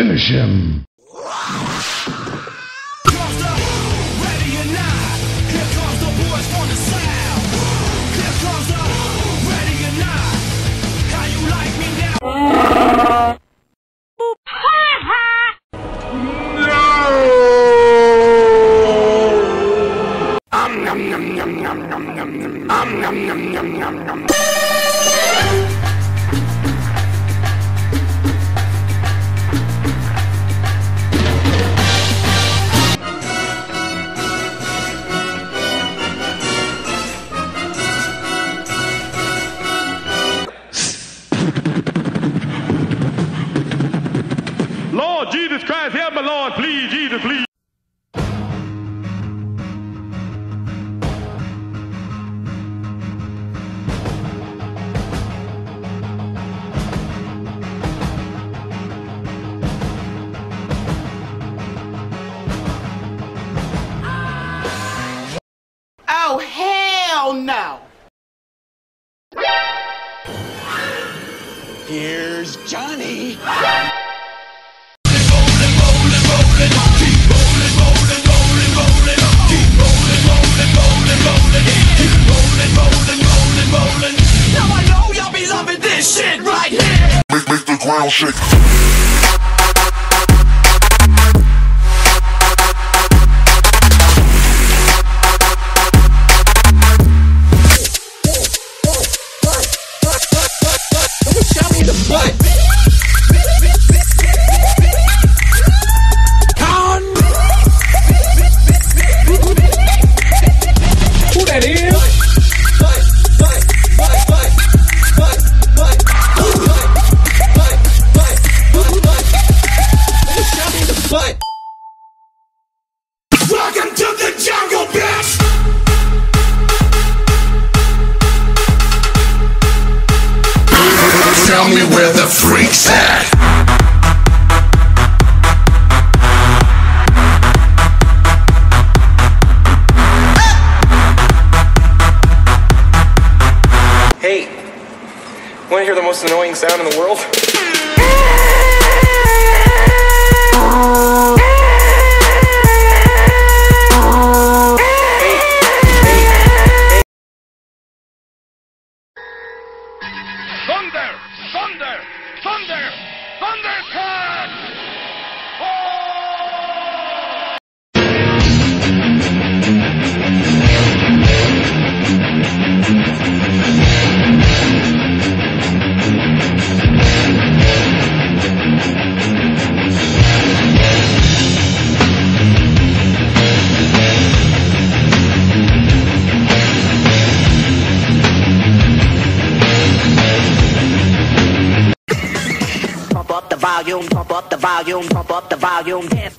Finish him. Oh, hell no! Here's Johnny. Now I know y'all be loving this shit right here. Make, make the ground shake. Want to hear the most annoying sound in the world? Thunder! Thunder! Thunder! Thundercat! Volume, pump up the volume, pump up the volume. Dance,